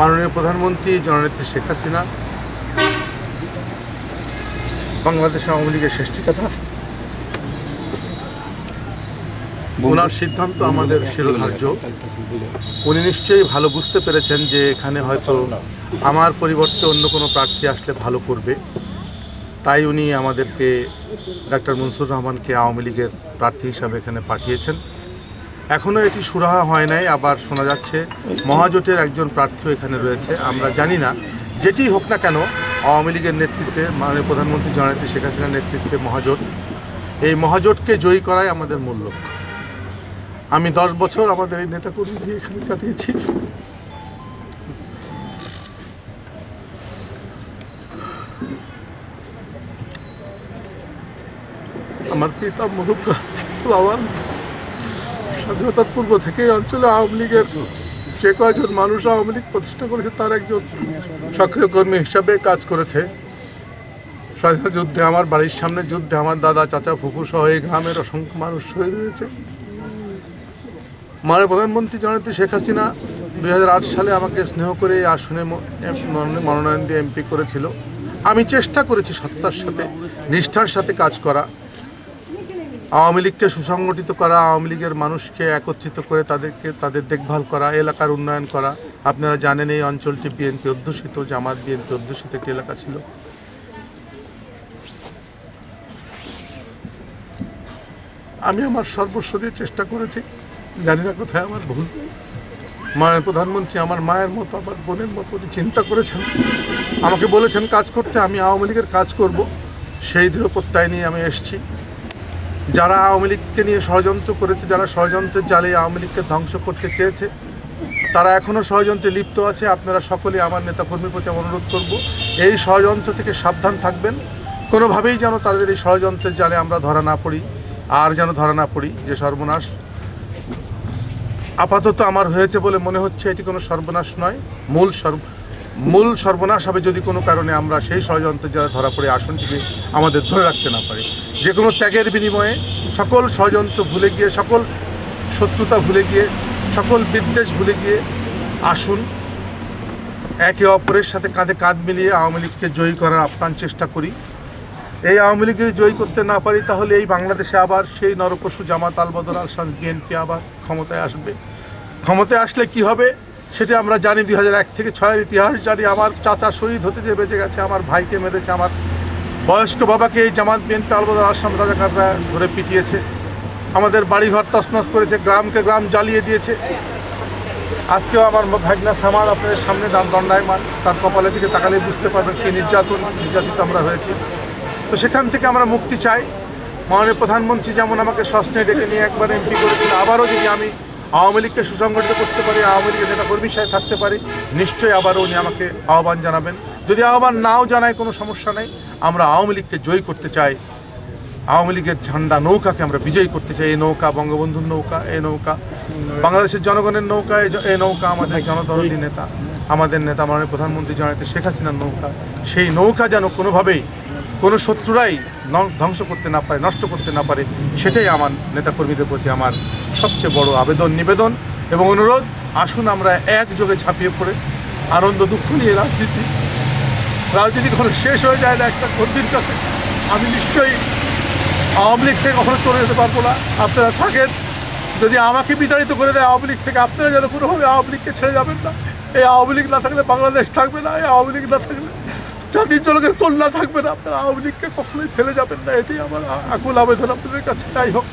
মাননীয় প্রধানমন্ত্রী জননেত্রী শেখ হাসিনা বাংলাদেশ আওয়ামী লীগের শ্রেষ্ঠিকতা ওনার সিদ্ধান্ত আমাদের শিরোধার্য। উনি নিশ্চয়ই ভালো বুঝতে পেরেছেন যে এখানে হয়তো আমার পরিবর্তে অন্য কোনো প্রার্থী আসলে ভালো করবে। তাই উনি আমাদেরকে ডাক্তার মনসুর রহমানকে আওয়ামী লীগের প্রার্থী হিসাবে এখানে পাঠিয়েছেন। এখনও এটি সুরাহা হয় নাই, আবার শোনা যাচ্ছে। মহাজোটের একজন প্রার্থী এখানে রয়েছে। আমরা জানি না, যেটি হোক না কেন, আওয়ামী লীগের নেতৃত্বে, মাননীয় প্রধানমন্ত্রী জননেত্রী শেখ হাসিনার নেতৃত্বে মহাজোট। এই মহাজোটকে জয়ী করাই আমাদের মূল লক্ষ্য। আমি দশ বছর আমাদের এই নেতাকর্মী দিয়ে এখানে কাটিয়েছি। আমার পিতা মুরুখ লাওয়াল স্বাধীনতার পূর্ব থেকে অঞ্চলে আওয়ামী লীগের যে কয়জন মানুষ আওয়ামী লীগ প্রতিষ্ঠা করেছে, তার একজন সক্রিয় কর্মী হিসাবে কাজ করেছে। স্বাধীনতা যুদ্ধে আমার বাড়ির সামনে যুদ্ধে আমার দাদা, চাচা, ফুফু সহ এই গ্রামের অসংখ্য মানুষ শহীদ হয়েছে। মানে প্রধানমন্ত্রী জননেত্রী শেখ হাসিনা দুই হাজার আট সালে আমাকে স্নেহ করে এই আসনে মনোনয়ন দিয়ে এমপি করেছিল। আমি চেষ্টা করেছি সত্তার সাথে, নিষ্ঠার সাথে কাজ করা। আওয়ামী লীগকে সুসংগঠিত করা, আওয়ামী লীগের মানুষকে একত্রিত করে তাদেরকে, তাদের দেখভাল করা, এলাকার উন্নয়ন করা। আপনারা জানেন এই অঞ্চলটি বিএনপি অধ্যুষিত, জামাত বিএনপি অধ্যুষিত একটি এলাকা ছিল। আমি আমার সর্বস্ব দিয়ে চেষ্টা করেছি। জানি না কোথায় আমার ভুল। মায়ের প্রধানমন্ত্রী আমার মায়ের মতো, আমার বোনের মতো চিন্তা করেছেন। আমাকে বলেছেন, কাজ করতে, আমি আওয়ামী লীগের কাজ করব। সেই দৃঢ় প্রত্যয় নিয়ে আমি এসেছি। যারা আওয়ামী লীগকে নিয়ে ষড়যন্ত্র করেছে, যারা ষড়যন্ত্রের জালে আওয়ামী লীগকে ধ্বংস করতে চেয়েছে, তারা এখনও ষড়যন্ত্রে লিপ্ত আছে। আপনারা সকলে আমার নেতাকর্মীর প্রতি অনুরোধ করব, এই ষড়যন্ত্র থেকে সাবধান থাকবেন। কোনোভাবেই যেন তাদের এই ষড়যন্ত্রের জালে আমরা ধরা না পড়ি, আর যেন ধরা না পড়ি, যে সর্বনাশ। আপাতত আমার হয়েছে বলে মনে হচ্ছে এটি কোনো সর্বনাশ নয়। মূল সর্ব মূল সর্বনাশ হবে যদি কোনো কারণে আমরা সেই ষড়যন্ত্রে যারা ধরা পড়ে, আসনটিকে আমাদের ধরে রাখতে না পারি। যে কোনো ত্যাগের বিনিময়ে সকল ষড়যন্ত্র ভুলে গিয়ে, সকল শত্রুতা ভুলে গিয়ে, সকল বিদ্বেষ ভুলে গিয়ে আসুন। একে অপরের সাথে কাঁধে কাঁধ মিলিয়ে আওয়ামী লীগকে জয়ী করার আপ্রাণ চেষ্টা করি। এই আওয়ামী লীগকে জয়ী করতে না পারি, তাহলে এই বাংলাদেশে আবার সেই নরপশু জামাত আল বদল আল সাদ বিএনপি আবার ক্ষমতায় আসবে। ক্ষমতায় আসলে কি হবে, সেটা আমরা জানি। দুই হাজার এক থেকে ছয়ের ইতিহাস জানি। আমার চাচা শহীদ হতে যে বেঁচে গেছে, আমার ভাইকে মেরেছে, আমার বয়স্ক বাবাকে এই জামাত বিএনপি আল বদল আসাম রাজাকাররা ধরে পিটিয়েছে। আমাদের বাড়িঘর তছনছ করেছে, গ্রামকে গ্রাম জ্বালিয়ে দিয়েছে। আজকেও আমার ভাগনা সামাদ আপনাদের সামনে দান দণ্ডায়মান। তার কপালের দিকে তাকালে বুঝতে পারবেন কি নির্যাতন নির্যাতিত আমরা হয়েছি। তো সেখান থেকে আমরা মুক্তি চাই। মাননীয় প্রধানমন্ত্রী যেমন আমাকে সস্নে ডেকে নিয়ে একবার এমপি করেছিল আবারও যদি আমি আওয়ামী লীগকে সুসংগঠিত করতে পারি, আওয়ামী লীগের নেতা কর্মীর সাথে থাকতে পারি, নিশ্চয়ই আবারও উনি আমাকে আহ্বান জানাবেন। যদি আহ্বান নাও জানায় কোনো সমস্যা নেই, আমরা আওয়ামী লীগকে জয়ী করতে চাই। আওয়ামী লীগের ঝান্ডা নৌকাকে আমরা বিজয়ী করতে চাই। এই নৌকা বঙ্গবন্ধুর নৌকা এই নৌকা বাংলাদেশের জনগণের নৌকা এই নৌকা আমাদের জনদরদী নেতা, আমাদের নেতা মাননীয় প্রধানমন্ত্রী জননেত্রী শেখ হাসিনার নৌকা। সেই নৌকা যেন কোনোভাবেই কোনো শত্রুরাই ধ্বংস করতে না পারে, নষ্ট করতে না পারে, সেটাই আমার নেতাকর্মীদের প্রতি আমার সবচেয়ে বড় আবেদন, নিবেদন এবং অনুরোধ। আসুন আমরা একযোগে ঝাঁপিয়ে পড়ে, আনন্দ দুঃখ নিয়ে রাজনীতি রাজনীতি কখনো শেষ হয়ে যায় না, একটা কর্মীর কাছে। আমি নিশ্চয়ই আওয়ামী লীগ থেকে কখনো চলে যেতে পারব না। আপনারা থাকেন, যদি আমাকে বিতাড়িত করে দেয় আওয়ামী লীগ থেকে, আপনারা যেন কোনোভাবে আওয়ামী লীগকে ছেড়ে যাবেন না। এই আওয়ামী লীগ না থাকলে বাংলাদেশ থাকবে না, এই আওয়ামী লীগ না থাকলে জাতির জনকের কল্যাণ থাকবে না। আপনারা আওয়ামী লীগকে কখনোই ফেলে যাবেন না এটি আমার আকুল আবেদন আপনাদের কাছে। যাই হোক